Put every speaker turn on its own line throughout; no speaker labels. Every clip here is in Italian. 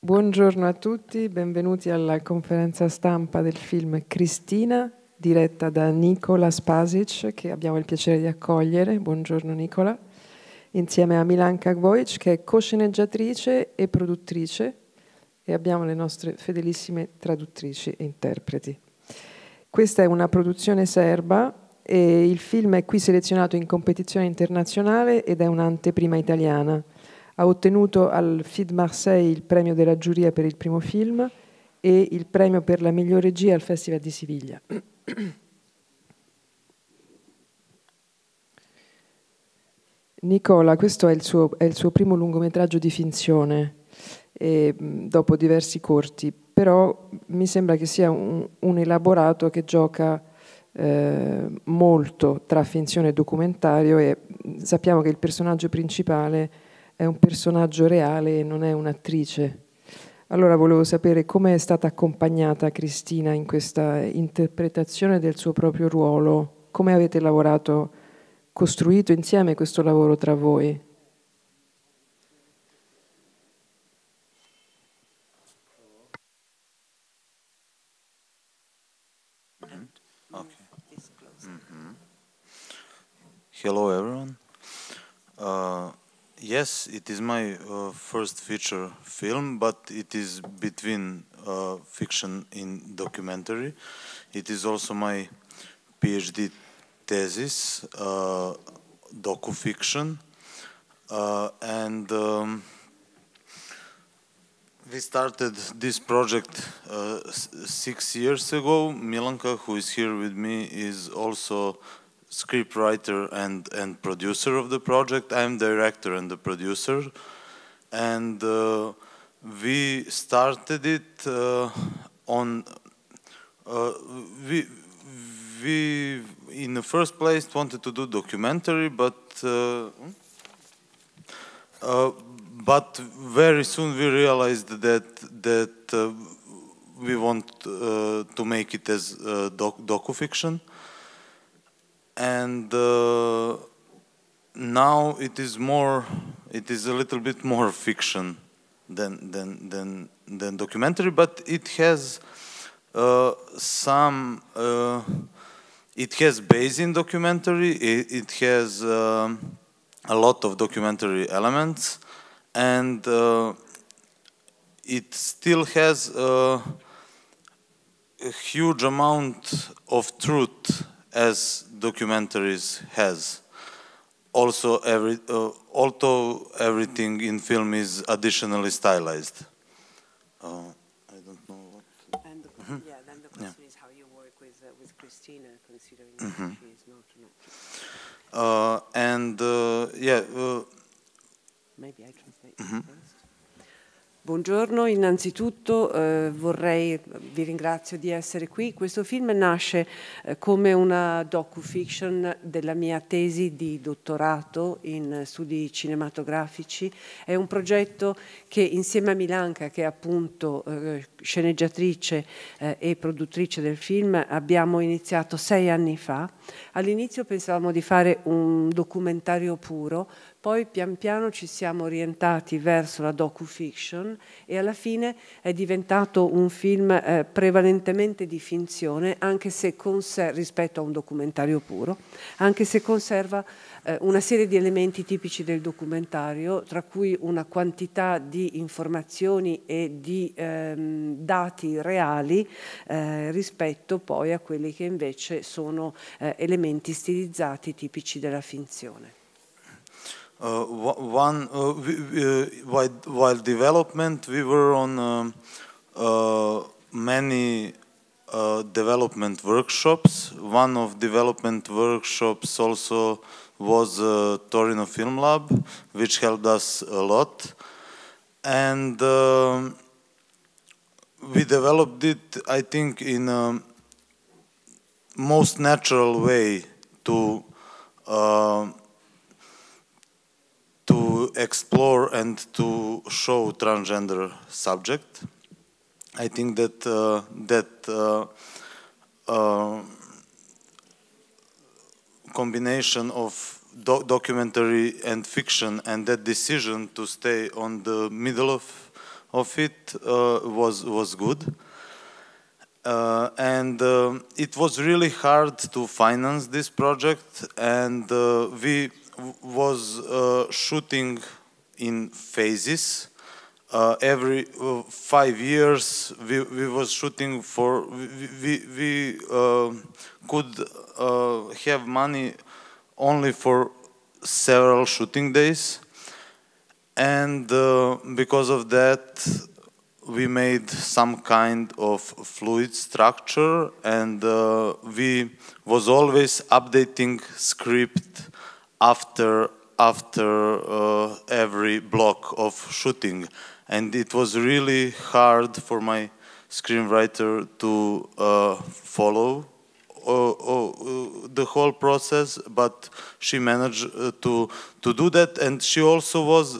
Buongiorno a tutti, benvenuti alla conferenza stampa del film Cristina, diretta da Nicola Spasic, che abbiamo il piacere di accogliere. Buongiorno Nicola, insieme a Milanka Gvojic, che è co-sceneggiatrice e produttrice, e abbiamo le nostre fedelissime traduttrici e interpreti. Questa è una produzione serba e il film è qui selezionato in competizione internazionale ed è un'anteprima italiana. Ha ottenuto al FID Marseille il premio della giuria per il primo film e il premio per la miglior regia al Festival di Siviglia. Nicola, questo è il, suo, è il suo, primo lungometraggio di finzione, e, dopo diversi corti, però mi sembra che sia un, un elaborato che gioca eh, molto tra finzione e documentario e sappiamo che il personaggio principale è un personaggio reale e non è un'attrice. Allora volevo sapere come è stata accompagnata Cristina in questa interpretazione del suo proprio ruolo, come avete lavorato, costruito insieme questo lavoro tra voi.
Hello, everyone. Uh, yes, it is my uh, first feature film, but it is between uh, fiction and documentary. It is also my PhD thesis, uh, docu-fiction, uh, and um, we started this project uh, six years ago. Milanka, who is here with me, is also scriptwriter and, and producer of the project. I'm director and the producer. And uh, we started it uh, on, uh, we, we in the first place wanted to do documentary, but uh, uh, but very soon we realized that that uh, we want to make it as doc docu fiction and uh, now it is more it is a little bit more fiction than than than than documentary but it has uh, some uh, it has base in documentary it, it has um, a lot of documentary elements and uh, it still has uh, a huge amount of truth as documentaries has. Also, every, uh, although everything in film is additionally stylized. Uh, I don't know what.
And the, mm -hmm. yeah, then the question yeah. is how you work with uh, with Christina, considering mm -hmm. she is not. not
uh, and uh, yeah. Uh,
Maybe I translate. Mm -hmm. Buongiorno, innanzitutto eh, vorrei, vi ringrazio di essere qui. Questo film nasce eh, come una docu-fiction della mia tesi di dottorato in studi cinematografici. È un progetto che insieme a Milanca, che è appunto eh, sceneggiatrice eh, e produttrice del film, abbiamo iniziato sei anni fa. All'inizio pensavamo di fare un documentario puro, poi pian piano ci siamo orientati verso la docu-fiction e alla fine è diventato un film eh, prevalentemente di finzione, anche se rispetto a un documentario puro, anche se conserva eh, una serie di elementi tipici del documentario, tra cui una quantità di informazioni e di ehm, dati reali eh, rispetto poi a quelli che invece sono eh, elementi stilizzati tipici della finzione.
Uh, one uh, we, uh, while, while, development we were on um, uh, many uh, development workshops. One of development workshops also was uh, Torino Film Lab which helped us a lot. And um, we developed it I think in a most natural way to to explore and to show transgender subject. I think that uh, that uh, uh, combination of do documentary and fiction and that decision to stay on the middle of of it uh, was was good. Uh, and uh, it was really hard to finance this project, and uh, we was uh, shooting in phases. Uh, every uh, five years, we, we was shooting for we we, we could have money only for several shooting days, and because of that, we made some kind of fluid structure and uh, we was always updating script after after uh, every block of shooting. And it was really hard for my screenwriter to uh, follow uh, uh, the whole process, but she managed uh, to to do that, and she also was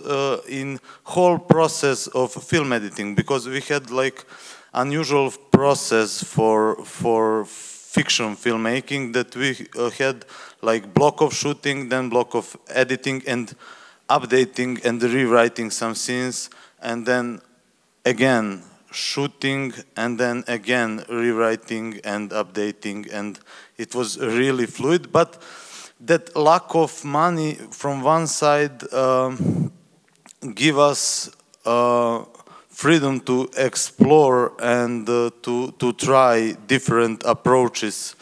in whole process of film editing because we had like unusual process for for fiction filmmaking that we had like block of shooting, then block of editing and updating and rewriting some scenes, and then again shooting and then again rewriting and updating and it was really fluid. But that lack of money from one side um, give us uh, freedom to explore and uh, to, to try different approaches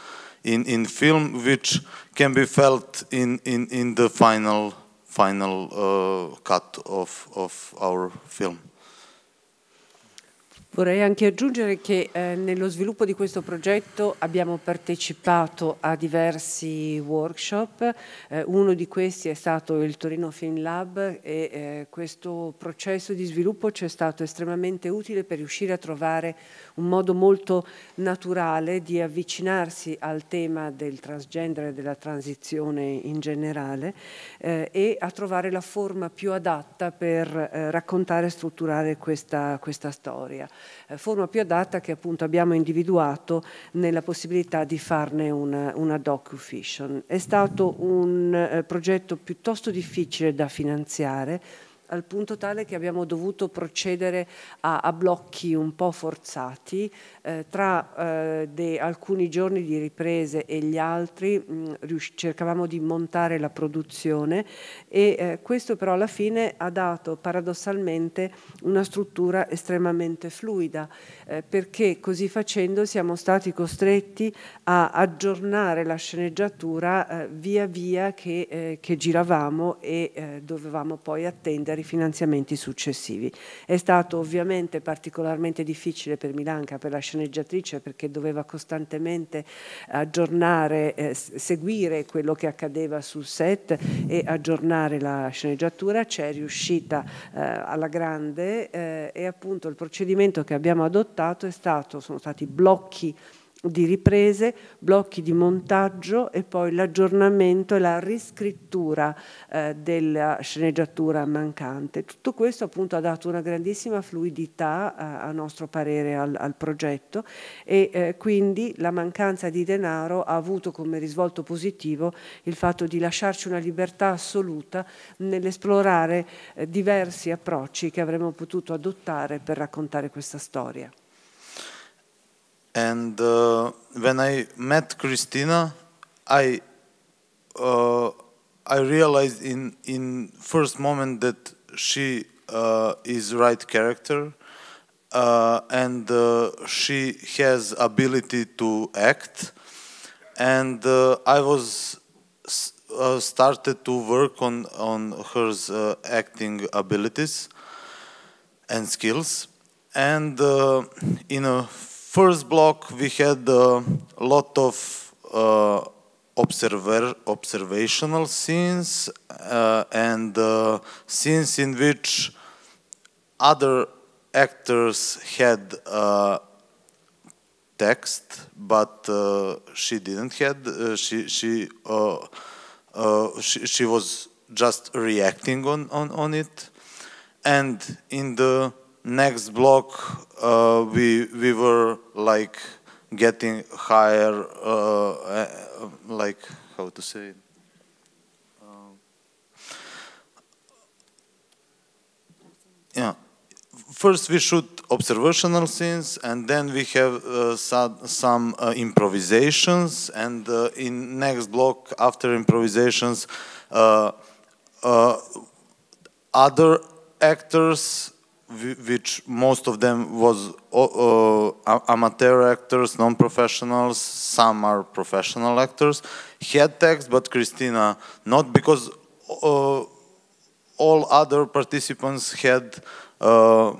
in, in film which can be felt in, in, in the final final uh, cut of, of our film.
Vorrei anche aggiungere che eh, nello sviluppo di questo progetto abbiamo partecipato a diversi workshop, eh, uno di questi è stato il Torino Film Lab e eh, questo processo di sviluppo ci è stato estremamente utile per riuscire a trovare un modo molto naturale di avvicinarsi al tema del transgender e della transizione in generale eh, e a trovare la forma più adatta per eh, raccontare e strutturare questa, questa storia. Eh, forma più adatta che appunto abbiamo individuato nella possibilità di farne una, una docu-fiction. È stato un eh, progetto piuttosto difficile da finanziare, al punto tale che abbiamo dovuto procedere a, a blocchi un po' forzati eh, tra eh, de, alcuni giorni di riprese e gli altri mh, cercavamo di montare la produzione e eh, questo però alla fine ha dato paradossalmente una struttura estremamente fluida eh, perché così facendo siamo stati costretti a aggiornare la sceneggiatura eh, via via che, eh, che giravamo e dovevamo poi attendere i finanziamenti successivi. È stato ovviamente particolarmente difficile per Milanca, per la sceneggiatrice, perché doveva costantemente aggiornare, eh, seguire quello che accadeva sul set e aggiornare la sceneggiatura. C'è riuscita eh, alla grande eh, e appunto il procedimento che abbiamo adottato è stato, sono stati blocchi di riprese, blocchi di montaggio e poi l'aggiornamento e la riscrittura eh, della sceneggiatura mancante. Tutto questo appunto ha dato una grandissima fluidità eh, a nostro parere al, al progetto e eh, quindi la mancanza di denaro ha avuto come risvolto positivo il fatto di lasciarci una libertà assoluta nell'esplorare eh, diversi approcci che avremmo potuto adottare per raccontare questa storia.
And uh, when I met Christina, I uh, I realized in in first moment that she uh, is right character, uh, and uh, she has ability to act, and uh, I was started to work on on her acting abilities and skills, and in a first block, we had a lot of uh, observer, observational scenes uh, and uh, scenes in which other actors had uh, text, but uh, she didn't had. Uh, she she, she she was just reacting on on on it, and in the next block uh, we we were like getting higher uh, uh like how to say um, yeah. First we shoot observational scenes and then we have uh, some uh, improvisations and uh, in next block after improvisations uh, uh, other actors which most of them was uh, amateur actors non-professionals some are professional actors had text but Christina not because all other participants had uh,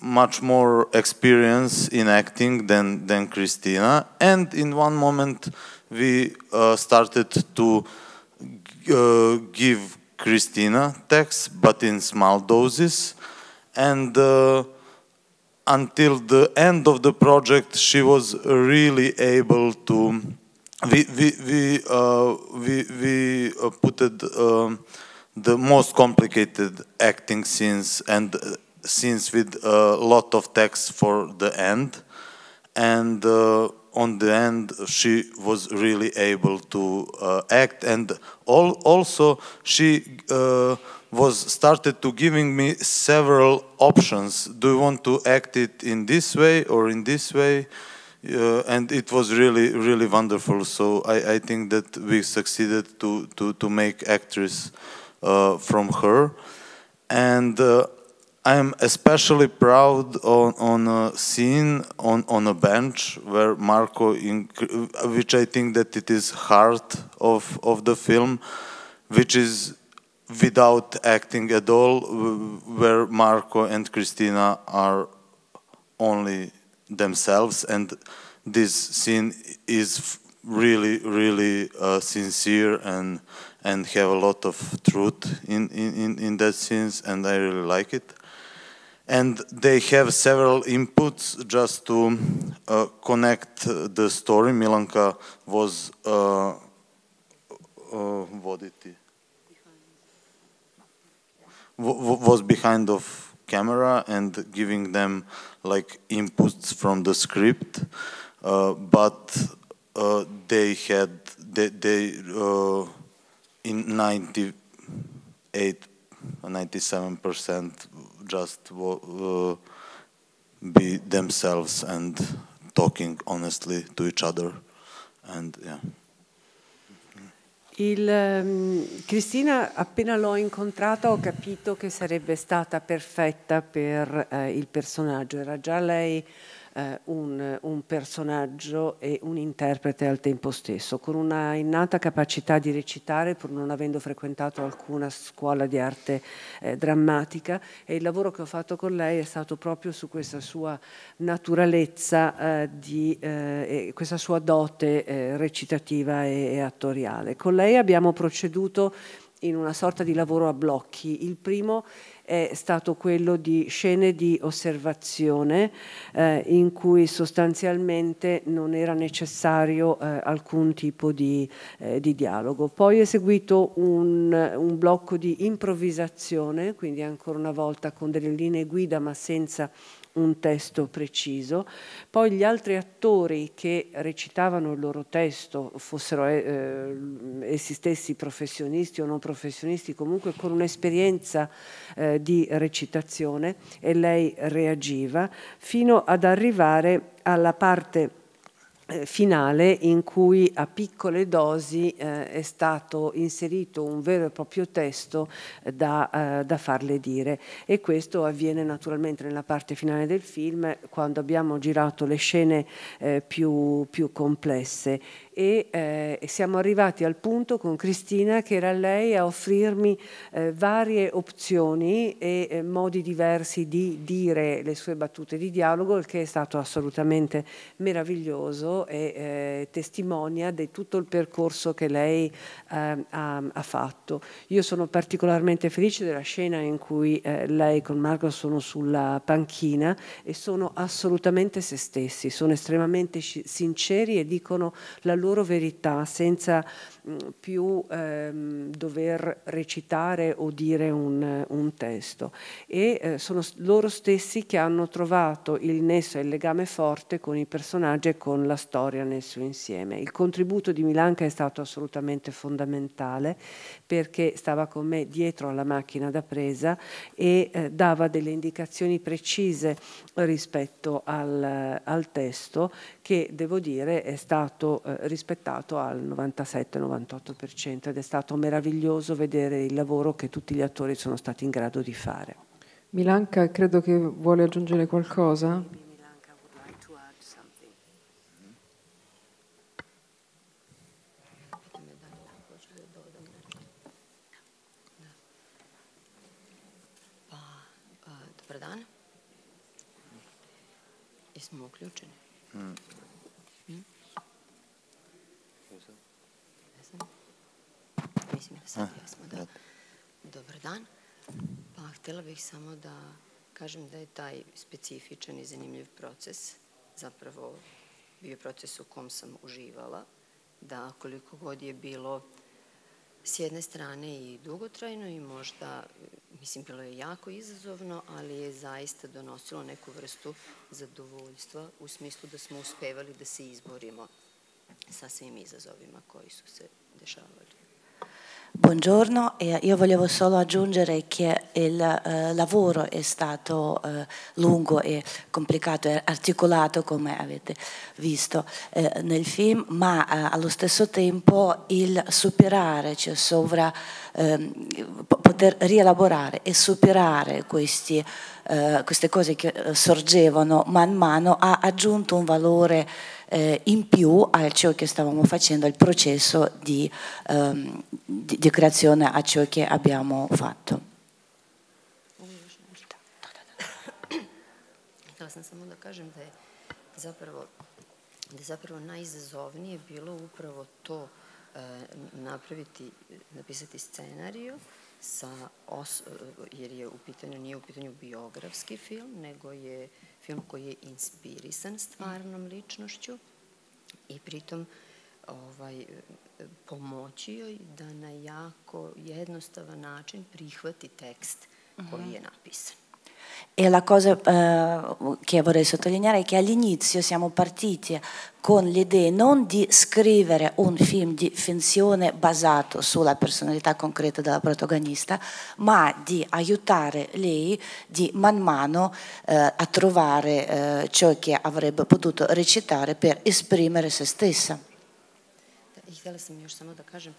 much more experience in acting than, than Christina. And in one moment, we uh, started to uh, give Christina text, but in small doses. And uh, until the end of the project, she was really able to. We we we uh, we, we uh, put it. Um, the most complicated acting scenes and uh, scenes with a lot of text for the end. And uh, on the end, she was really able to uh, act. And all, also, she uh, was started to giving me several options. Do you want to act it in this way or in this way? Uh, and it was really, really wonderful. So I, I think that we succeeded to, to, to make actress uh, from her. And uh, I'm especially proud on, on a scene on, on a bench where Marco, which I think that it is heart of, of the film, which is without acting at all, where Marco and Christina are only themselves, and this scene is really, really uh, sincere and and have a lot of truth in, in, in that sense, and I really like it. And they have several inputs just to uh, connect the story. Milanka was uh, uh, was behind of camera and giving them like inputs from the script, uh, but uh, they had they, they uh, in 98, 97% just uh, be themselves and talking honestly to each other. And yeah.
Il, um, Cristina, appena l'ho incontrata ho capito che sarebbe stata perfetta per uh, il personaggio. Era già lei eh, un, un, personaggio e un interprete al tempo stesso, con una innata capacità di recitare pur non avendo frequentato alcuna scuola di arte eh, drammatica e il lavoro che ho fatto con lei è stato proprio su questa sua naturalezza, eh, di, eh, questa sua dote eh, recitativa e, e attoriale. Con lei abbiamo proceduto in una sorta di lavoro a blocchi. Il primo è stato quello di scene di osservazione eh, in cui sostanzialmente non era necessario eh, alcun tipo di, eh, di, dialogo. Poi è seguito un, un, blocco di improvvisazione, quindi ancora una volta con delle linee guida ma senza un testo preciso, poi gli altri attori che recitavano il loro testo, fossero eh, eh, essi stessi professionisti o non professionisti, comunque con un'esperienza eh, di recitazione e lei reagiva, fino ad arrivare alla parte eh, finale in cui a piccole dosi eh, è stato inserito un vero e proprio testo eh, da, eh, da, farle dire. E questo avviene naturalmente nella parte finale del film quando abbiamo girato le scene eh, più, più complesse e eh, siamo arrivati al punto con Cristina che era lei a offrirmi eh, varie opzioni e eh, modi diversi di dire le sue battute di dialogo, il che è stato assolutamente meraviglioso e eh, testimonia di tutto il percorso che lei ehm, ha, ha, fatto. Io sono particolarmente felice della scena in cui eh, lei con Marco sono sulla panchina e sono assolutamente se stessi, sono estremamente sinceri e dicono la loro loro verità senza mh, più ehm, dover recitare o dire un, un testo e eh, sono loro stessi che hanno trovato il nesso e il legame forte con i personaggi e con la storia nel suo insieme. Il contributo di Milanca è stato assolutamente fondamentale perché stava con me dietro alla macchina da presa e eh, dava delle indicazioni precise rispetto al, al testo che devo dire è stato eh, rispettato al 97-98% ed è stato meraviglioso vedere il lavoro che tutti gli attori sono stati in grado di fare.
Milanca credo che vuole aggiungere qualcosa.
Jesmo uključeni? Hmm. Hmm? Mislim da sad jesmo, da. Dobar dan. Pa htjela bih samo da kažem da je taj specifičan i zanimljiv proces zapravo bio proces u kom sam uživala, da koliko god je bilo s jedne strane i dugotrajno i možda, mislim, bilo je jako izazovno, ali je zaista donosilo neku vrstu zadovoljstva u smislu da smo uspevali da se izborimo sa svim izazovima koji su se dešavali.
Buongiorno, io volevo solo aggiungere che il eh, lavoro è stato eh, lungo e complicato e articolato come avete visto eh, nel film, ma eh, allo stesso tempo il superare, cioè sovra, ehm, poter rielaborare e superare questi, eh, queste cose che eh, sorgevano man mano ha aggiunto un valore eh, in più a ciò che stavamo facendo, al processo di, ehm, di, di creazione a ciò che abbiamo fatto.
Htjela sam samo da kažem da je zapravo, da je zapravo najizazovnije bilo upravo to e, napraviti, napisati scenariju sa os, jer je u pitanju, nije u pitanju biografski film, nego je film koji je inspirisan stvarnom ličnošću i pritom ovaj, pomoći joj da na jako jednostavan način prihvati tekst koji je napisan.
E la cosa eh, che vorrei sottolineare è che all'inizio siamo partiti con l'idea non di scrivere un film di finzione basato sulla personalità concreta della protagonista, ma di aiutare lei di man mano eh, a trovare eh, ciò che avrebbe potuto recitare per esprimere se stessa.
I htjela sam još samo da kažem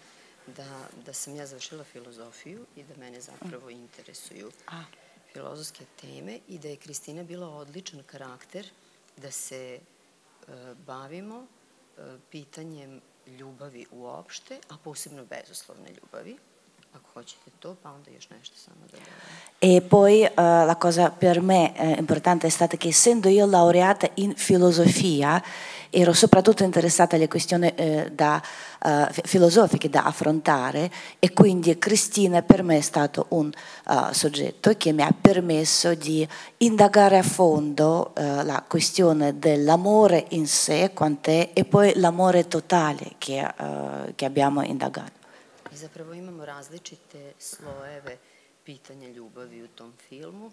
da, da sam ja završila filozofiju i da mene zapravo interesuju A filozofske teme i da je Kristina bila odličan karakter da se e, bavimo e, pitanjem ljubavi uopšte, a posebno bezuslovne ljubavi. Hoćete to, pa onda još nešto samo da dodam.
E poi uh, la cosa per me eh, importante è stata che essendo io laureata in filosofia, ero soprattutto interessata alle questioni eh, da, uh, filosofiche da affrontare e quindi Cristina per me è stato un uh, soggetto che mi ha permesso di indagare a fondo uh, la questione dell'amore in sé, quant'è, e poi l'amore totale che, che abbiamo indagato.
I zapravo imamo različite slojeve pitanja ljubavi u tom filmu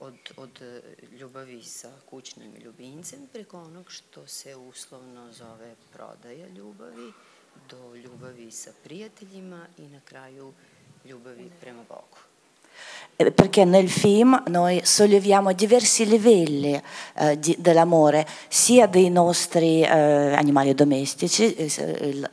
od, od e, ljubavi sa kućnim ljubincem preko onog što se uslovno zove prodaja ljubavi, do ljubavi sa prijateljima i na kraju ljubavi prema Bogu.
Eh, perché nel film noi solleviamo diversi livelli eh, di, dell'amore, sia dei nostri eh, animali domestici, eh,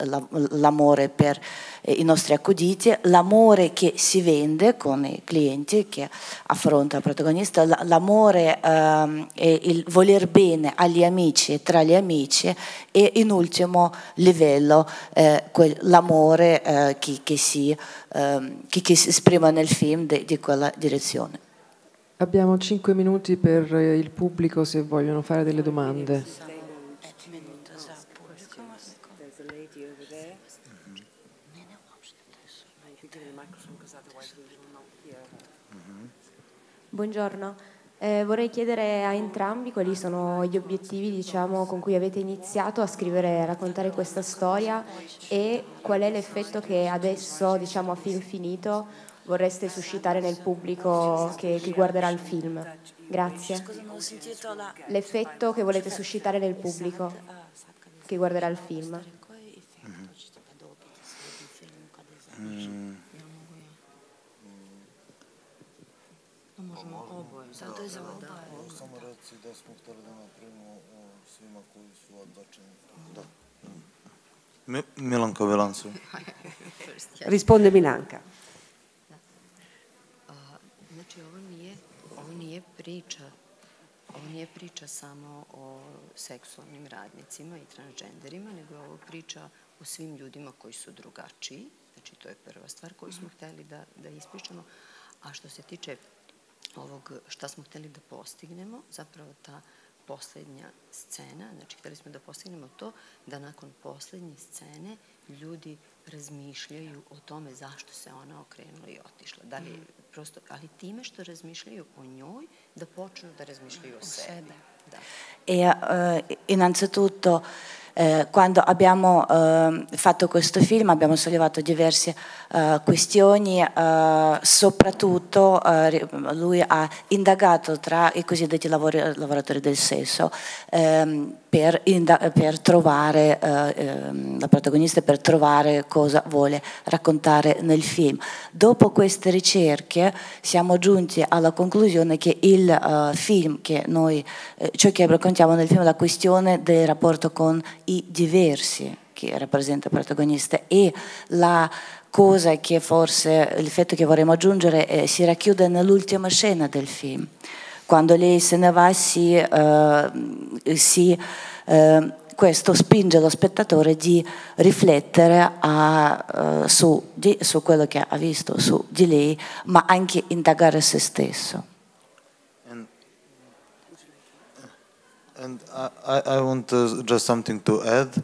l'amore per eh, i nostri accuditi, l'amore che si vende con i clienti che affronta il protagonista, l'amore ehm, e il voler bene agli amici e tra gli amici e in ultimo livello eh, l'amore che, che, si, ehm, che, si, esprime nel film di, di quella direzione.
Abbiamo cinque minuti per il pubblico se vogliono fare delle domande.
Buongiorno, Eh, vorrei chiedere a entrambi quali sono gli obiettivi diciamo, con cui avete iniziato a scrivere e raccontare questa storia e qual è l'effetto che adesso, diciamo, a film finito, vorreste suscitare nel pubblico che, che guarderà il film. Grazie. L'effetto che volete suscitare nel pubblico che guarderà il film. Mm.
Zato je za Samo reci da smo htjeli da napravimo svima koji su odbačeni. Da. Milanka Velancu.
Risponde Milanka.
Znači, ovo nije, ovo nije priča ovo nije priča samo o seksualnim radnicima i transgenderima, nego je ovo priča o svim ljudima koji su drugačiji. Znači, to je prva stvar koju smo hteli da, da ispričamo. A što se tiče ovog šta smo hteli da postignemo, zapravo ta poslednja scena, znači hteli smo da postignemo to da nakon poslednje scene ljudi razmišljaju o tome zašto se ona okrenula i otišla. Da li, prosto, ali time što razmišljaju o njoj, da počnu da razmišljaju o sebi. Da.
E uh, innanzitutto Eh, quando abbiamo eh, fatto questo film abbiamo sollevato diverse eh, questioni, eh, soprattutto eh, lui ha indagato tra i cosiddetti lavori, lavoratori del sesso ehm, per, per, trovare, ehm, la protagonista per trovare cosa vuole raccontare nel film. Dopo queste ricerche siamo giunti alla conclusione che il film che noi, ciò che raccontiamo nel film, la questione del rapporto con i diversi che rappresenta il protagonista e la cosa che forse l'effetto che vorremmo aggiungere eh, si racchiude nell'ultima scena del film quando lei se ne va si, eh, si eh, questo spinge lo spettatore di riflettere a, uh, su, di, su, quello che ha visto su di lei, ma anche indagare se stesso.
And I, I want uh, just something to add.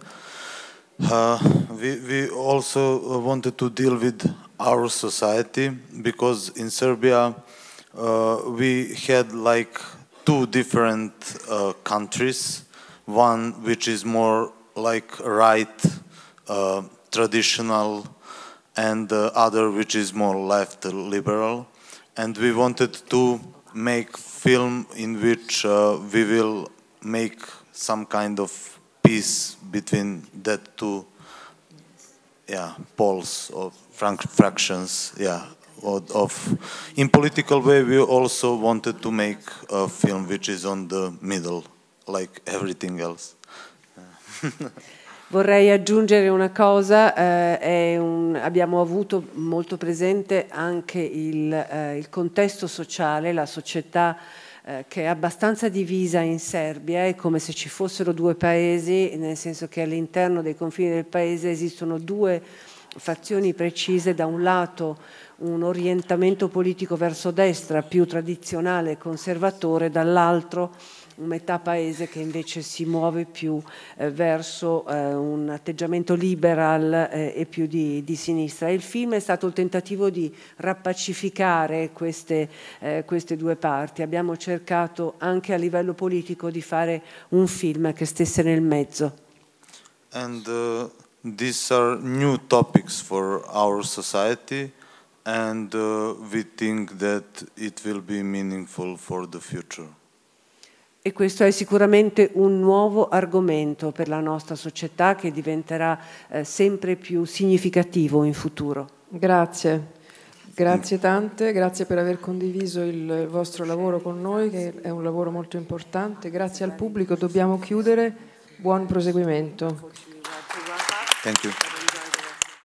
Uh, we, we also wanted to deal with our society because in Serbia uh, we had like two different uh, countries. One which is more like right, uh, traditional, and the other which is more left, liberal. And we wanted to make film in which uh, we will make some kind of peace between that two yeah, poles or fractions, yeah, of, in political way we also wanted to make a film which is on the middle, like everything else.
Vorrei aggiungere una cosa, eh, un, abbiamo avuto molto presente anche il, eh, il contesto sociale, la società eh, che è abbastanza divisa in Serbia, è come se ci fossero due paesi, nel senso che all'interno dei confini del paese esistono due fazioni precise, da un lato un orientamento politico verso destra più tradizionale e conservatore, dall'altro metà paese che invece si muove più eh, verso eh, un atteggiamento liberal eh, e più di, di, sinistra. Il film è stato il tentativo di rappacificare queste, eh, queste due parti. Abbiamo cercato anche a livello politico di fare un film che stesse nel mezzo.
And uh, these are new topics for our society and uh, we think that it will be meaningful for the future.
E questo è sicuramente un nuovo argomento per la nostra società che diventerà eh, sempre più significativo in futuro.
Grazie. Grazie tante, grazie per aver condiviso il vostro lavoro con noi, che è un lavoro molto importante. Grazie al pubblico, dobbiamo chiudere. Buon proseguimento.
Thank you.